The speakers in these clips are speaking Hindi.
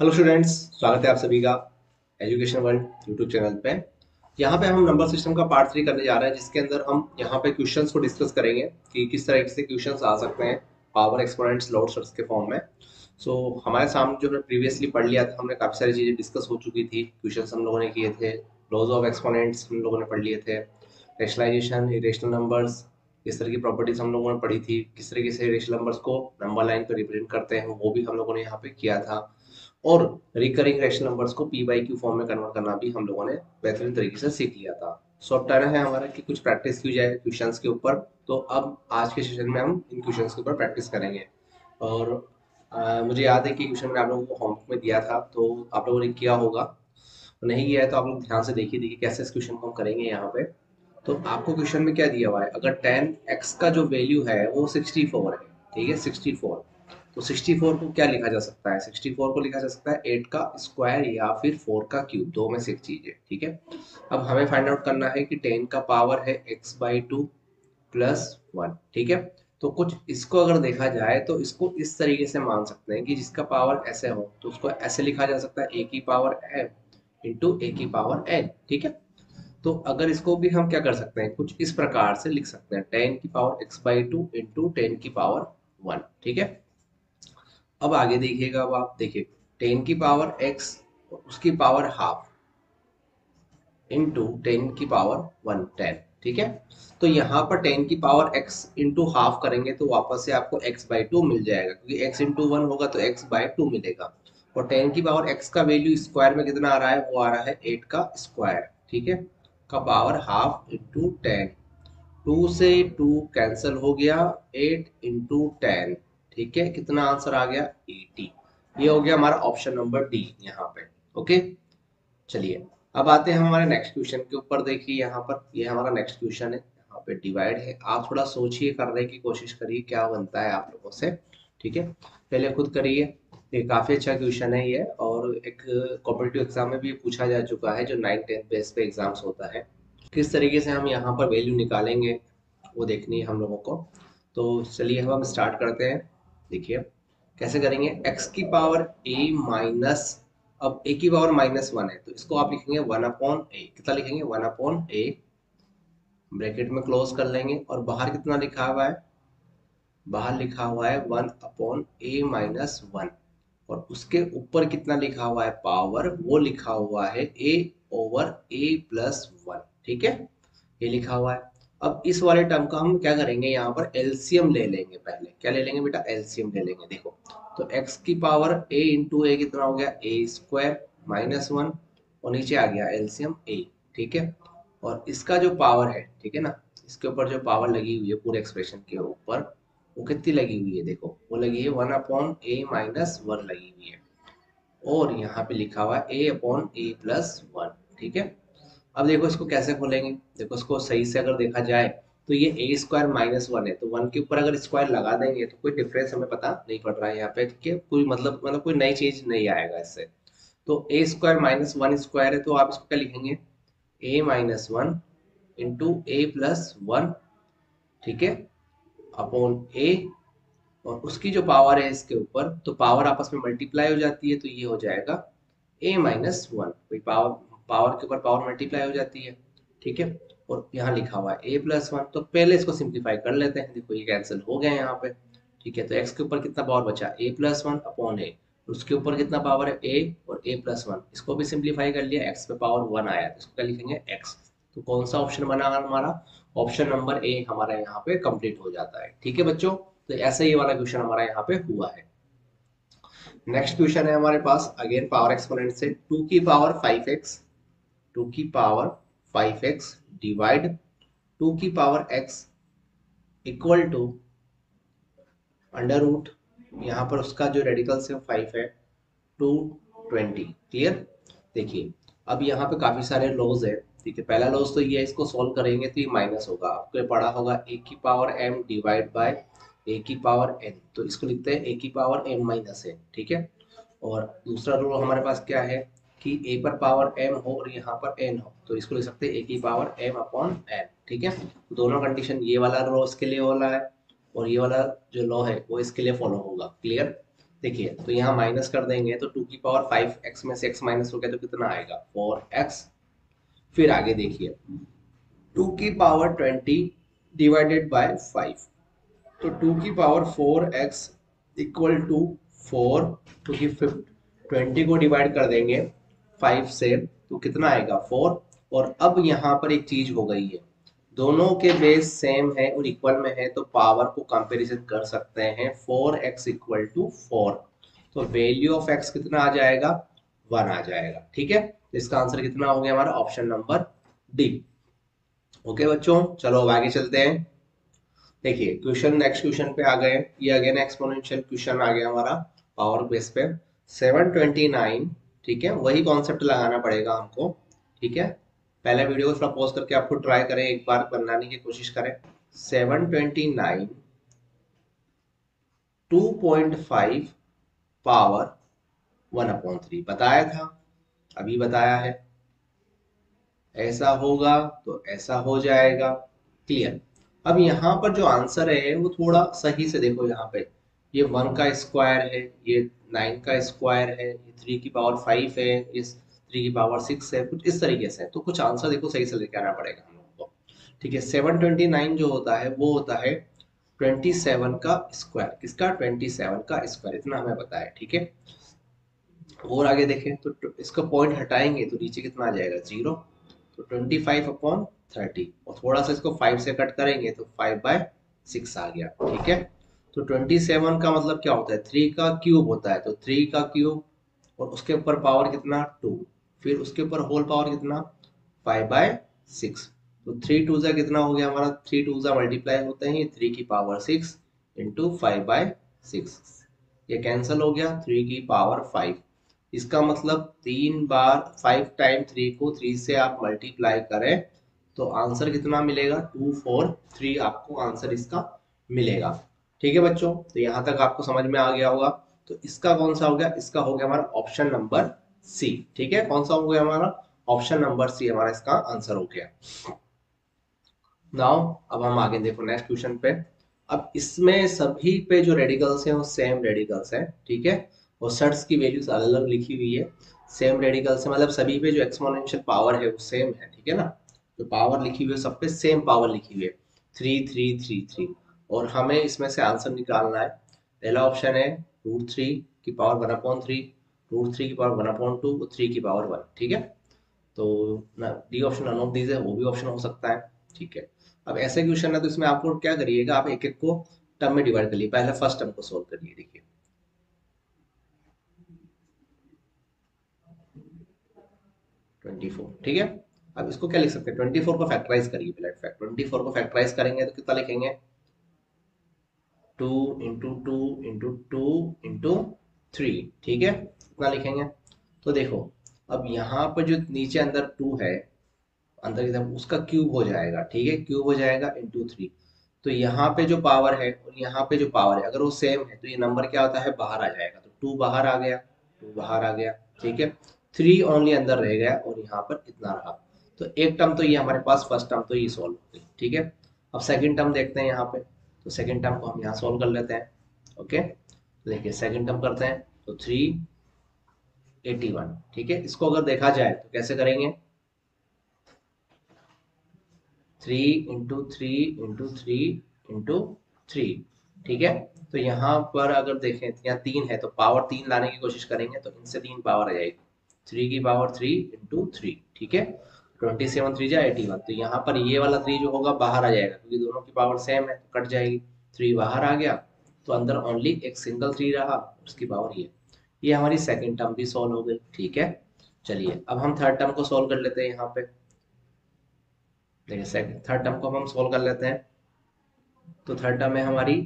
हेलो स्टूडेंट्स स्वागत है आप सभी का एजुकेशन वर्ल्ड यूट्यूब चैनल पे। यहाँ पे हम नंबर सिस्टम का पार्ट थ्री करने जा रहे हैं जिसके अंदर हम यहाँ पे क्वेश्चंस को डिस्कस करेंगे कि किस तरह से क्वेश्चंस आ सकते हैं पावर एक्सपोनेंट्स लोड के फॉर्म में। सो so, हमारे सामने जो हमने प्रीवियसली पढ़ लिया था हमने काफ़ी सारी चीज़ें डिस्कस हो चुकी थी। क्वेश्चन हम लोगों ने किए थे लॉज ऑफ़ एक्सपोनेंट्स हम लोगों ने पढ़ लिए थे रेशनलाइजेशन इरेशनल नंबर्स इस तरह की प्रॉपर्टीज़ हम लोगों ने पढ़ी थी किस तरीके से रेशनल नंबर्स को नंबर लाइन पर रिप्रेजेंट करते हैं वो भी हम लोगों ने यहाँ पे किया था। और रिकरिंग रेशनल नंबर्स को पी बाई क्यू फॉर्म में कन्वर्ट करना भी हम लोगों ने बेहतरीन तरीके से सीख लिया था। सो अब टर्न है हमारा कि कुछ प्रैक्टिस की जाए क्वेश्चंस के ऊपर। तो अब आज के सेशन में हम इन क्वेश्चंस के ऊपर प्रैक्टिस करेंगे। और आ, मुझे याद है कि क्वेश्चन मैंने आप लोगों को होमवर्क में दिया था तो आप लोगों ने किया होगा। नहीं किया है तो आप लोग ध्यान से देखिए देखिए कैसे इस क्वेश्चन को हम करेंगे यहाँ पे। तो आपको क्वेश्चन में क्या दिया हुआ है? अगर टेन एक्स का जो वैल्यू है वो सिक्सटी फोर है ठीक है? सिक्सटी फोर तो 64 को क्या लिखा जा सकता है? 64 को लिखा जा सकता है 8 का स्क्वायर या फिर 4 का क्यूब दो में से एक चीज़ है ठीक है? अब हमें फाइंड आउट करना है कि 10 का पावर है x by two plus one ठीक है? तो कुछ इसको अगर देखा जाए तो इसको इस तरीके से मान सकते हैं कि जिसका पावर ऐसे हो तो उसको ऐसे लिखा जा सकता है ए की पावर एम इंटू ए की पावर एन ठीक है? तो अगर इसको भी हम क्या कर सकते हैं, कुछ इस प्रकार से लिख सकते हैं टेन की power X by two into ten की पावर वन ठीक है? अब आगे देखिएगा, अब आप देखिए, टेन की पावर एक्स उसकी पावर हाफ़ इंटू टेन की पावर वन, टेन, ठीक है? तो यहाँ पर टेन की पावर एक्स इंटू हाफ़ करेंगे तो वापस से आपको एक्स बाई टू मिल जाएगा, क्योंकि एक्स इंटू वन होगा तो एक्स बाई टू मिलेगा। और टेन की पावर एक्स का वैल्यू स्क्वायर में कितना आ रहा है? वो आ रहा है एट का स्क्वायर ठीक है? का power half into ten two से टू कैंसिल हो गया एट इंटू टेन ठीक है? कितना आंसर आ गया? 80 ये हो गया हमारा ऑप्शन नंबर डी यहाँ पे, ओके? चलिए, अब आते हैं हमारे नेक्स्ट क्वेश्चन के ऊपर। देखिए यहाँ पर, ये हमारा नेक्स्ट क्वेश्चन है। यहाँ पे डिवाइड है। आप थोड़ा सोचिए, करने की कोशिश करिए क्या बनता है आप लोगों से, ठीक है? पहले खुद करिए। ये काफ़ी अच्छा क्वेश्चन है ये, और एक कॉम्पिटेटिव एग्ज़ाम में भी पूछा जा चुका है, जो नाइन टेंथ बेस पे एग्ज़ाम्स होता है। किस तरीके से हम यहाँ पर वैल्यू निकालेंगे, वो देखनी है हम लोगों को। तो चलिए हम स्टार्ट करते हैं। देखिए कैसे करेंगे? x की पावर a माइनस अब a की पावर माइनस वन है तो इसको आप लिखेंगे वन अपॉन ए कितना लिखेंगे? वन अपॉन ए ब्रैकेट में क्लोज कर लेंगे, और बाहर कितना लिखा हुआ है? बाहर लिखा हुआ है one upon A minus one और उसके ऊपर कितना लिखा हुआ है पावर वो लिखा हुआ है a over a plus one ठीक है? ये लिखा हुआ है। अब इस वाले टर्म का हम क्या करेंगे? यहाँ पर एल्सियम ले लेंगे पहले। क्या ले लेंगे बेटा? एलसीएम ले लेंगे, देखो। तो x की पावर a इंटू ए कितना हो गया? ए स्क्वायर माइनस वन और नीचे आ गया एल्सियम a, ठीक है? और इसका जो पावर है, ठीक है ना? इसके ऊपर जो पावर लगी हुई है, पूरे एक्सप्रेशन के ऊपर, वो कितनी लगी हुई है, देखो? वो लगी है one upon A minus one लगी हुई है। और यहाँ पे लिखा हुआ A upon A plus one ठीक है? अब देखो इसको कैसे खोलेंगे? देखो इसको सही से अगर देखा जाए तो ये ए स्क्वायर माइनस वन है। तो वन के ऊपर अगर स्क्वायर लगा देंगे तो कोई डिफरेंस हमें पता नहीं पड़ रहा है यहाँ पे, ठीक है? कोई मतलब मतलब कोई नई चीज़ नहीं आएगा इससे। तो A square minus one square है तो आप इसको क्या लिखेंगे? A minus one into A plus one ठीक है? अपॉन ए और उसकी जो पावर है इसके ऊपर तो पावर आपस में मल्टीप्लाई हो जाती है तो ये हो जाएगा A minus one power power के ऊपर पावर मल्टीप्लाई हो जाती है, ठीक है? और यहाँ लिखा हुआ है ए प्लस वन तो पहले इसको सिंप्लीफाई कर लेते हैं। देखो, ये कैंसिल हो गया यहाँ पे, ठीक है? तो एक्स के ऊपर कितना पावर बचा? A plus one upon A उसके ऊपर कितना पावर है? ए और ए प्लस वन इसको भी सिंप्लीफाई कर लिया एक्स पे पावर वन आया। तो इसको क्या लिखेंगे? एक्स तो कौन सा ऑप्शन बना हमारा? ऑप्शन नंबर ए हमारा यहाँ पे कंप्लीट हो जाता है। ठीक है बच्चों? तो ऐसे ही वाला क्वेश्चन हमारा यहाँ पे हुआ है। नेक्स्ट क्वेश्चन है हमारे पास। अगेन पावर एक्सपोनेंट से टू की पावर फाइव एक्स टू की power five X divide two की power X equal to under root, यहाँ पर उसका जो रेडिकल से फाइव है टू ट्वेंटी क्लियर देखिए, अब यहाँ पे काफ़ी सारे लॉज है, ठीक है? पहला लॉज तो ये है, इसको सॉल्व करेंगे तो ये माइनस होगा। आपको पढ़ा होगा ए की power M divide by A की पावर एन तो इसको लिखते हैं ए की पावर एम माइनस एन ठीक है? और दूसरा रूल हमारे पास क्या है? कि ए पर पावर एम हो और यहाँ पर एन हो तो इसको लिख सकते हैं ए की पावर एम अपॉन एन ठीक है? दोनों कंडीशन ये वाला रो इसके लिए वाला है और ये वाला जो लॉ है, वो इसके लिए फॉलो होगा क्लियर देखिए तो यहाँ माइनस कर देंगे तो टू की पावर फाइव एक्स में से एक्स माइनस हो गया तो कितना आएगा? फोर एक्स फिर आगे देखिए टू की power twenty divided by five तो टू की power four X equal to four क्योंकि ट्वेंटी को डिवाइड कर देंगे फाइव से तो कितना आएगा? फोर और अब यहाँ पर एक चीज़ हो गई है। दोनों के बेस सेम है और इक्वल में है तो पावर को कंपेरिजन कर सकते हैं। Four X equal to four तो वैल्यू ऑफ़ एक्स कितना आ जाएगा? वन आ जाएगा। ठीक है? इसका आंसर कितना हो गया हमारा? ऑप्शन नंबर डी ओके बच्चों, चलो आगे चलते हैं। देखिए क्वेश्चन नेक्स्ट क्वेश्चन पे आ गए। ये अगेन एक्सपोनेंशियल क्वेश्चन आ गया हमारा पावर बेस पे। 729 ठीक है? वही कॉन्सेप्ट लगाना पड़ेगा हमको, ठीक है? पहले वीडियो को थोड़ा पॉज करके आपको ट्राई करें, एक बार बनाने की कोशिश करें। 729 2.5 पावर वन अपॉन थ्री बताया था, अभी बताया है। ऐसा होगा तो ऐसा हो जाएगा। क्लियर अब यहाँ पर जो आंसर है, वो थोड़ा सही से देखो यहाँ पे। ये वन का स्क्वायर है, ये नाइन का स्क्वायर है, ये थ्री की पावर फाइव है, ये थ्री की पावर सिक्स है, कुछ इस तरीके से। तो कुछ आंसर देखो सही से लेके आना पड़ेगा हम लोग को। ठीक है सेवन ट्वेंटी नाइन जो होता है, वो होता है ट्वेंटी सेवन का स्क्वायर किसका? ट्वेंटी सेवन का स्क्वायर इतना हमें है, ठीक है? और आगे देखें तो इसका पॉइंट हटाएँगे तो नीचे कितना आ जाएगा? ज़ीरो तो ट्वेंटी फाइव अपॉन थर्टी और थोड़ा सा इसको फाइव से कट करेंगे तो फाइव बाय सिक्स आ गया, ठीक है? तो ट्वेंटी सेवन का मतलब क्या होता है? थ्री का क्यूब होता है तो थ्री का क्यूब और उसके ऊपर पावर कितना? टू फिर उसके ऊपर होल पावर कितना? फाइव बाय सिक्स तो थ्री टू जा कितना हो गया हमारा? थ्री टू जा मल्टीप्लाई होते हैं थ्री की power six into five by six ये कैंसिल हो गया थ्री की पावर फाइव इसका मतलब तीन बार फाइव टाइम थ्री को थ्री से आप मल्टीप्लाई करें तो आंसर कितना मिलेगा? टू फोर थ्री आपको आंसर इसका मिलेगा। ठीक है बच्चों? तो यहाँ तक आपको समझ में आ गया होगा। तो इसका कौन सा हो गया? इसका हो गया हमारा ऑप्शन नंबर सी ठीक है? कौन सा हो गया हमारा? ऑप्शन नंबर सी हमारा इसका आंसर हो गया। नाउ अब हम आगे देखो नेक्स्ट क्वेश्चन पे। अब इसमें सभी पे जो रेडिकल्स हैं, वो सेम रेडिकल्स हैं, ठीक है? और सर्ट्स की वैल्यूज़ अलग अलग लिखी हुई है। सेम रेडिकल्स है मतलब सभी पे जो एक्सपोनेंशियल पावर है, वो सेम है, ठीक है ना? जो पावर लिखी हुई है सब पे सेम पावर लिखी हुई है। थ्री थ्री थ्री थ्री और हमें इसमें से आंसर निकालना है। पहला ऑप्शन है रूट थ्री की power one upon three root three की पावर वन अपॉन टू और थ्री की पावर वन ठीक है? तो D option none of these है वो भी ऑप्शन हो सकता है, ठीक है? अब ऐसे क्वेश्चन है तो इसमें आपको क्या करिएगा, आप एक एक को टर्म में डिवाइड करिए पहले फ़र्स्ट टर्म को सोल्व करिए, देखिए। ठीक है? अब इसको क्या लिख सकते हैं? ट्वेंटी फोर को फैक्टराइज करिए पहले ट्वेंटी फोर को फैक्टराइज करेंगे तो कितना लिखेंगे? Two into two into two into three ठीक है? कितना लिखेंगे? तो देखो, अब यहाँ पर जो नीचे अंदर टू है, अंदर की तरफ़ उसका क्यूब हो जाएगा, ठीक है? क्यूब हो जाएगा इंटू थ्री तो यहाँ पे जो पावर है, और यहाँ पे जो पावर है, अगर वो सेम है तो ये नंबर क्या होता है? बाहर आ जाएगा। तो टू बाहर आ गया टू बाहर आ गया, ठीक है? थ्री ओनली अंदर रह गया, और यहाँ पर इतना रहा। तो एक टर्म तो ये हमारे पास फ़र्स्ट टर्म तो ये सॉल्व हो गई, ठीक है? अब सेकंड टर्म देखते हैं यहाँ पे। तो सेकंड टर्म को हम यहाँ सॉल्व कर लेते हैं ओके तो देखिए सेकंड टर्म करते हैं तो थ्री एटी वन ठीक है? इसको अगर देखा जाए तो कैसे करेंगे? Three into three into three into three ठीक है? तो यहाँ पर अगर देखें, यहाँ तीन है तो पावर तीन लाने की कोशिश करेंगे तो इनसे तीन पावर आ जाएगी। थ्री की पावर थ्री इंटू थ्री ठीक है? ट्वेंटी सेवन थ्री जा एटी वन तो यहाँ पर ये वाला थ्री जो होगा, बाहर आ जाएगा, क्योंकि दोनों की पावर सेम है, कट जाएगी। थ्री बाहर आ गया तो अंदर ओनली एक सिंगल थ्री रहा, उसकी पावर ये। ये हमारी सेकेंड टर्म भी सॉल्व हो गई, ठीक है? चलिए, अब हम थर्ड टर्म को सॉल्व कर लेते हैं यहाँ पे। देखिए थर्ड टर्म को हम सॉल्व कर लेते हैं। तो थर्ड टर्म है हमारी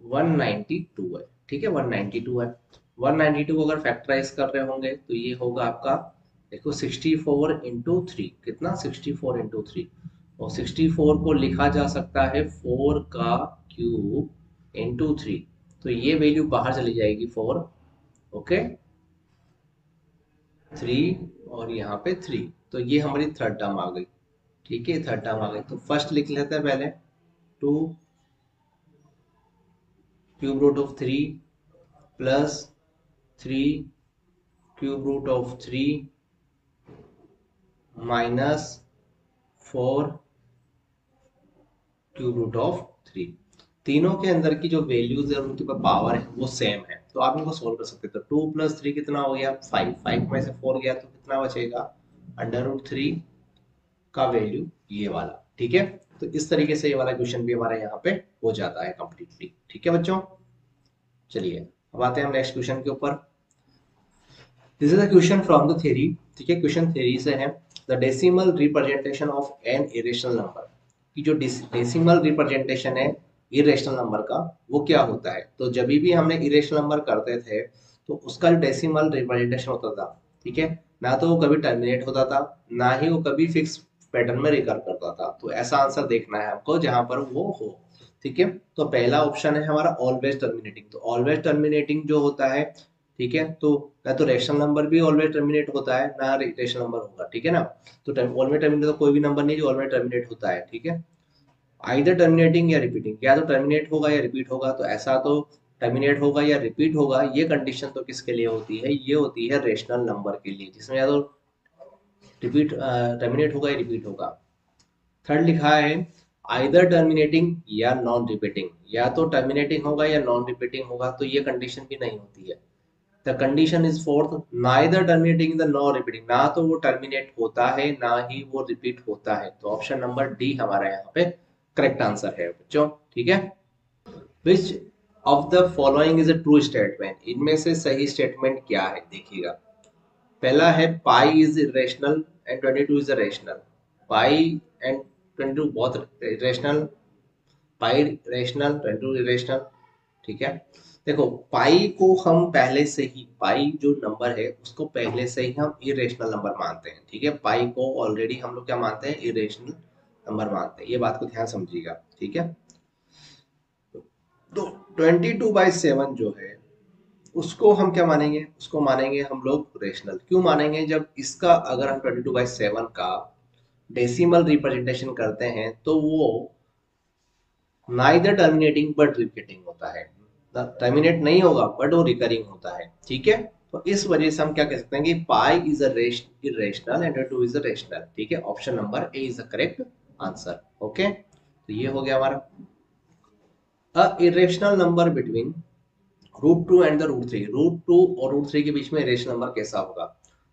192 है, ठीक है? 192 है। 192 को अगर फैक्टराइज कर रहे होंगे तो ये होगा आपका देखो 64 फोर इंटू थ्री कितना 64 फोर इंटू थ्री और 64 को लिखा जा सकता है 4 का क्यूब इंटू थ्री तो ये वैल्यू बाहर चली जाएगी 4 ओके थ्री और यहाँ पे थ्री तो ये हमारी थर्ड टर्म आ गई, ठीक है? थर्ड टर्म आ गई. तो फ़र्स्ट लिख लेते हैं पहले. Two cube root of three plus three cube root of three minus four cube root of three तीनों के अंदर की जो वैल्यूज़ है, उनके पावर है, वो सेम है। तो आप इनको सोल्व कर सकते तो टू प्लस थ्री कितना हो गया? फाइव फाइव में से फोर गया तो कितना बचेगा? अंडर रूट थ्री का वैल्यू ये वाला। ठीक है? तो इस तरीके से ये वाला क्वेश्चन भी हमारा यहाँ पे हो जाता है कंप्लीटली ठीक है बच्चों? चलिए, अब आते हैं हम नेक्स्ट क्वेश्चन के ऊपर। This is a question from the theory ठीक है? क्वेश्चन थ्योरी से है। The decimal representation of an irrational number की जो डेसिमल रिप्रेजेंटेशन है इरेशनल नंबर का, वो क्या होता है? तो जब भी हमने इरेशनल नंबर करते थे तो उसका जो डेसिमल रिप्रेजेंटेशन होता था, ठीक है? ना तो वो कभी टर्मिनेट होता था, ना ही वो कभी फिक्स पैटर्न में रिकर करता था। तो ऐसा आंसर देखना है आपको, जहाँ पर वो हो, ठीक है? तो पहला ऑप्शन है हमारा ऑलवेज टर्मिनेटिंग तो ऑलवेज टर्मिनेटिंग जो होता है ठीक है? तो ना तो रेशनल नंबर भी ऑलवेज टर्मिनेट होता है, ना रेशनल नंबर होगा, ठीक है ना? तो ऑलवेज टर्मिनेट तो कोई भी नंबर नहीं जो ऑलवेज टर्मिनेट होता है, ठीक है? आइदर टर्मिनेटिंग या रिपीटिंग या तो टर्मिनेट होगा या रिपीट होगा तो ऐसा तो टर्मिनेट होगा या रिपीट होगा, ये कंडीशन तो किसके लिए होती है? ये होती है रेशनल नंबर के लिए, जिसमें या तो रिपीट टर्मिनेट होगा या रिपीट होगा। थर्ड लिखा है आइदर टर्मिनेटिंग या नॉन रिपीटिंग या तो टर्मिनेटिंग होगा या नॉन रिपीटिंग होगा तो ये कंडीशन भी नहीं होती है। The condition is fourth neither terminating the non repeating ना तो वो टर्मिनेट होता है, ना ही वो रिपीट होता है। तो ऑप्शन नंबर डी हमारा यहाँ पे करेक्ट आंसर है, बच्चों। ठीक है? Which of the following is a true statement इनमें से सही स्टेटमेंट क्या है? देखिएगा। पहला है pi is rational and 22 is rational pi and 22 बहुत रेशनल पाई रेशनल 22 इरेशनल ठीक है? देखो, पाई को हम पहले से ही, पाई जो नंबर है, उसको पहले से ही हम इरेशनल नंबर मानते हैं, ठीक है? पाई को ऑलरेडी हम लोग क्या मानते हैं? इरेशनल नंबर मानते हैं। ये बात को ध्यान समझिएगा, ठीक है? तो ट्वेंटी टू बाई सेवन जो है, उसको हम क्या मानेंगे? उसको मानेंगे हम लोग रेशनल क्यों मानेंगे? जब इसका अगर हम ट्वेंटी टू बाई सेवन का डेसिमल रिप्रेजेंटेशन करते हैं तो वो नाइदर टर्मिनेटिंग बट रिपीटिंग होता है। टर्मिनेट नहीं होगा बट वो रिकरिंग होता है, ठीक है? तो इस वजह से हम क्या कह सकते हैं कि pi is a rational and two is a rational ठीक है? Option number A is a correct answer okay तो ये हो गया हमारा। A irrational number between root two and the root three root two और रूट थ्री के बीच में रेशनल नंबर कैसा होगा?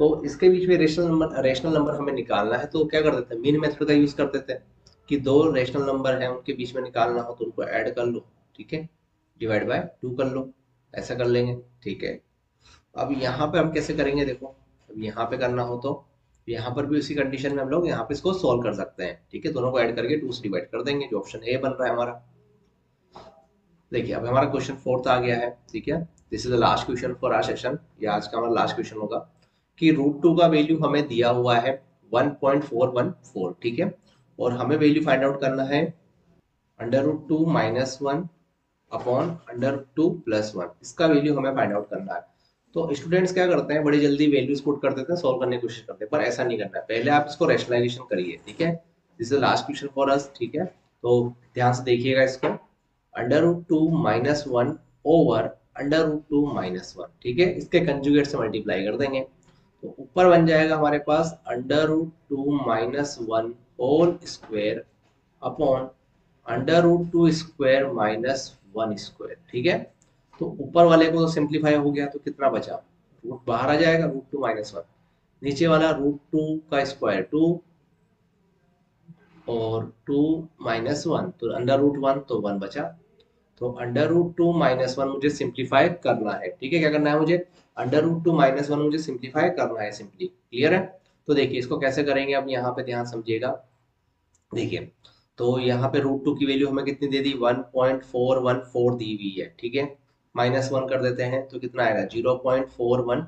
तो इसके बीच में रेशनल नंबर रेशनल नंबर हमें निकालना है तो क्या कर देते हैं? मीन मेथड का यूज़ कर देते हैं कि दो रेशनल नंबर है, उनके बीच में निकालना हो तो उनको ऐड कर लो, ठीक है? डिवाइड बाय टू कर लो। ऐसा कर लेंगे, ठीक है। अब यहाँ पे हम कैसे करेंगे, देखो। अब यहाँ पे करना हो तो यहाँ पर भी उसी कंडीशन में हम लोग यहाँ पे इसको सोल्व कर सकते हैं, ठीक है। दोनों को ऐड करके टू से डिवाइड कर देंगे, जो ऑप्शन ए बन रहा है हमारा। देखिए, अब हमारा क्वेश्चन फोर्थ आ गया है, ठीक है। This is the last question for our session ये आज का हमारा लास्ट क्वेश्चन होगा, कि रूट टू का वैल्यू हमें दिया हुआ है 1.414 ठीक है। और हमें वैल्यू फाइंड आउट करना है under root two minus one upon under two plus one इसका वैल्यू हमें फाइंड आउट करना है। तो स्टूडेंट्स क्या करते हैं? बड़ी जल्दी वैल्यूज़ पुट कर देते हैं सॉल्व करने की कोशिश करते हैं, पर ऐसा नहीं करना है। पहले आप इसको रेशनलाइजेशन करिए, ठीक है? This is last question for us ठीक है? तो ध्यान से देखिएगा इसको। Under root two minus one over under root two minus one ठीक है? इसके कंजुगेट से मल्टीप्लाई कर देंगे। तो ऊपर बन जाएगा हमारे पास under root two minus one whole square upon under root two square minus one square, ठीक है? तो ऊपर वाले को तो सिंप्लीफाई हो गया तो कितना बचा? रूट बाहर आ जाएगा, रूट टू माइनस वन। नीचे वाला रूट टू का स्क्वायर टू और टू माइनस वन तो अंडर रूट वन तो वन बचा। तो under root two minus one मुझे सिंप्लीफाई करना है, ठीक है? क्या करना है मुझे? Under root two minus one मुझे सिंप्लीफाई करना है, सिंपली। क्लियर है? तो देखिए, इसको कैसे करेंगे? अब यहाँ पे ध्यान समझिएगा। देखिए तो यहाँ पे रूट टू की वैल्यू हमें कितनी दे दी? One point four one four दी हुई है, ठीक है? माइनस वन कर देते हैं तो कितना आएगा? Zero point four one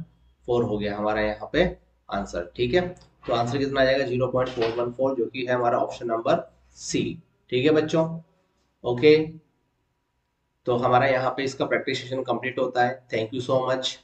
four हो गया हमारा यहाँ पे आंसर ठीक है? तो आंसर कितना आ जाएगा? Zero point four one four जो कि है हमारा ऑप्शन नंबर सी ठीक है बच्चों? ओके तो हमारा यहाँ पे इसका प्रैक्टिस सेशन कंप्लीट होता है। Thank you so much